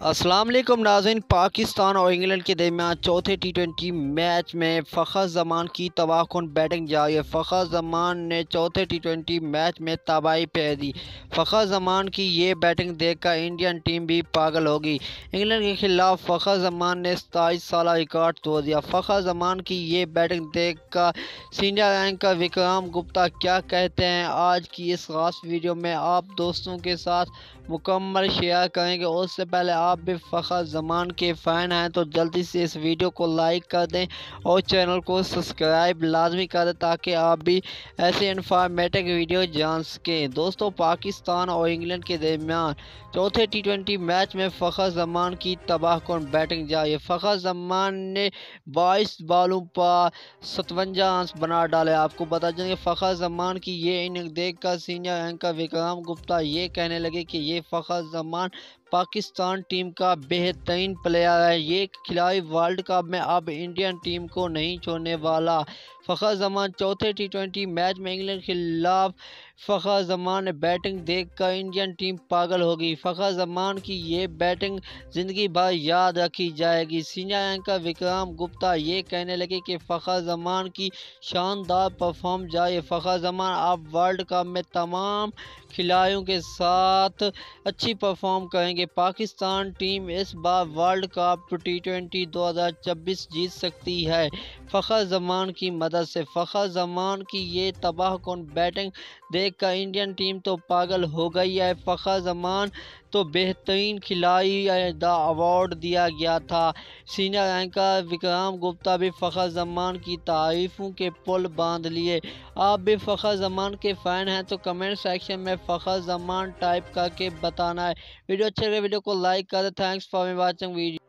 السلام علیکم، ناظرین، پاکستان اور انگلینڈ کے درمیان چوتھے ٹی ٹوینٹی میچ میں فخر زمان کی تباہ کن بیٹنگ جاری ہے۔ فخر زمان نے چوتھے ٹی ٹوینٹی میچ میں تباہی پہ دی۔ فخر زمان کی یہ بیٹنگ دیکھ کر انڈین ٹیم بھی پاگل ہوگی انگلینڈ کے خلاف فخر زمان نے ستائیس سالہ ریکارڈ توڑ دیا۔ فخر زمان کی یہ بیٹنگ دیکھ کر سینئر اینکر وکرام گپتا، کیا کہتے ہیں؟ آج کی اس خاص ویڈیو میں آپ دوستوں کے ساتھ مکمل شیئر کریں گے۔ اس سے پہلے آپ بھی فخر زمان کے فین ہیں تو جلدی سے اس ویڈیو کو لائک کر دیں اور چینل کو سبسکرائب لازمی کر دیں تاکہ آپ بھی ایسے انفارمیٹک ویڈیو جان سکیں۔ دوستو، پاکستان اور انگلینڈ کے درمیان چوتھے ٹی ٹوینٹی میچ میں فخر زمان کی تباہ کن بیٹنگ جاری۔ فخر زمان نے بائیس بالوں پر ستونجا آنس بنا ڈالے۔ آپ کو بتا جائیں کہ فخر زمان کی یہ اننگ دیکھ کر سینئر اینکر وکرام گپتا یہ کہنے لگے کہ یہ فخر زمان پاکستان ٹیم کا بہترین پلیئر ہے۔ یہ کھلاڑی ورلڈ کپ میں اب انڈین ٹیم کو نہیں چھوڑنے والا فخر زمان چوتھے ٹی ٹوینٹی میچ میں انگلینڈ کے خلاف فخر زمان نے بیٹنگ دیکھ کر انڈین ٹیم پاگل ہوگی فخر زمان کی یہ بیٹنگ زندگی بھر یاد رکھی جائے گی۔ سینئر اینکر وکرام گپتا یہ کہنے لگے کہ فخر زمان کی شاندار پرفارم جائے۔ فخر زمان اب ورلڈ کپ میں تمام کھلاڑیوں کے ساتھ اچھی پرفارم کریں گے۔ پاکستان ٹیم اس بار ورلڈ کپ ٹی ٹوینٹی دو ہزار چبیس جیت سکتی ہے۔ فخر زمان کی مدد سے۔ فخر زمان کی یہ تباہ کن بیٹنگ دیکھ کر انڈین ٹیم تو پاگل ہو گئی ہے۔ فخر زمان تو بہترین کھلاڑی دا ایوارڈ دیا گیا تھا۔ سینئر اینکر وکرام گپتا بھی فخر زمان کی تعریفوں کے پل باندھ لیے۔ آپ بھی فخر زمان کے فین ہیں تو کمنٹ سیکشن میں فخر زمان ٹائپ کر کے بتانا ہے۔ ویڈیو اچھے لگے ویڈیو کو لائک کر دیں تھینکس فار واچنگ ویڈیو